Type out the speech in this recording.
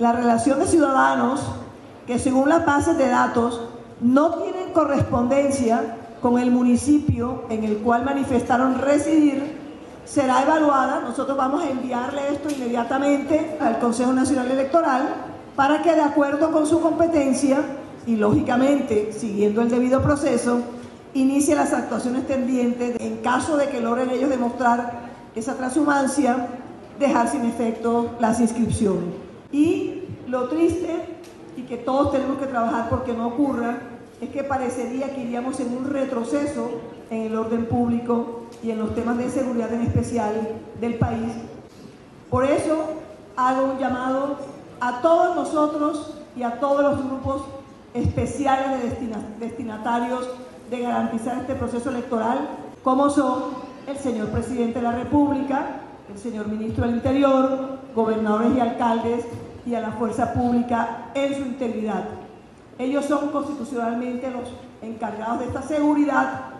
la relación de ciudadanos que según las bases de datos no tienen correspondencia con el municipio en el cual manifestaron residir, será evaluada. Nosotros vamos a enviarle esto inmediatamente al Consejo Nacional Electoral para que de acuerdo con su competencia y lógicamente siguiendo el debido proceso, inicie las actuaciones tendientes en caso de que logren ellos demostrar esa transhumancia, dejar sin efecto las inscripciones. Y lo triste y que todos tenemos que trabajar porque no ocurra es que parecería que iríamos en un retroceso en el orden público y en los temas de seguridad en especial del país. Por eso hago un llamado a todos nosotros y a todos los grupos especiales de destinatarios de garantizar este proceso electoral, como son el señor presidente de la República, el señor ministro del Interior, gobernadores y alcaldes y a la fuerza pública en su integridad. Ellos son constitucionalmente los encargados de esta seguridad